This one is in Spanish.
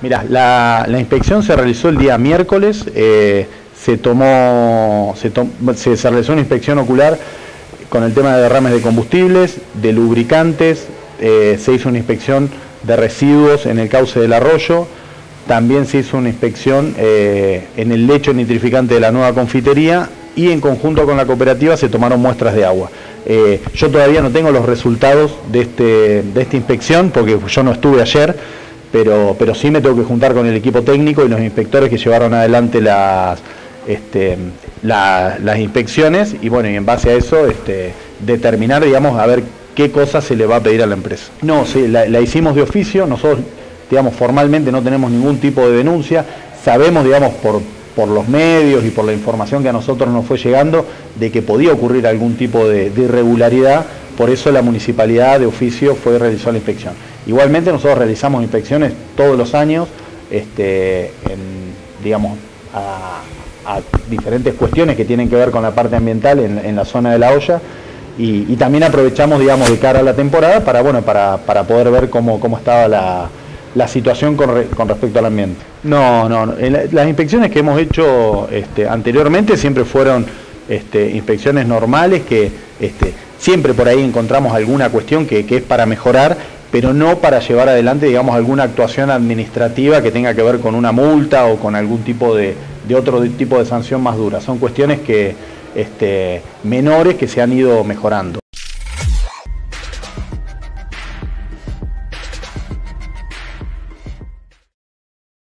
Mira, la, inspección se realizó el día miércoles, eh, se tomó, se, realizó una inspección ocular con el tema de derrames de combustibles, de lubricantes, eh, se hizo una inspección de residuos en el cauce del arroyo, también se hizo una inspección eh, en el lecho nitrificante de la nueva confitería y en conjunto con la cooperativa se tomaron muestras de agua. Yo todavía no tengo los resultados de, este, de esta inspección porque yo no estuve ayer, pero, pero sí me tengo que juntar con el equipo técnico y los inspectores que llevaron adelante las, este, las inspecciones y bueno, y en base a eso este, determinar, digamos, a ver qué cosa se le va a pedir a la empresa. No, sí, la, hicimos de oficio, nosotros, digamos, formalmente no tenemos ningún tipo de denuncia, sabemos, digamos, por, por los medios y por la información que a nosotros nos fue llegando de que podía ocurrir algún tipo de, irregularidad, por eso la municipalidad de oficio fue realizó la inspección. Igualmente nosotros realizamos inspecciones todos los años, este, digamos, a, diferentes cuestiones que tienen que ver con la parte ambiental en, en la zona de la olla, y, también aprovechamos, digamos, de cara a la temporada para, bueno, para, para poder ver cómo, cómo estaba la, la situación con, con, respecto al ambiente. No, no, las inspecciones que hemos hecho este, anteriormente siempre fueron este, inspecciones normales que este, siempre por ahí encontramos alguna cuestión que, es para mejorar, pero no para llevar adelante, digamos, alguna actuación administrativa que tenga que ver con una multa o con algún tipo de, de otro tipo de sanción más dura. Son cuestiones que este, menores que se han ido mejorando.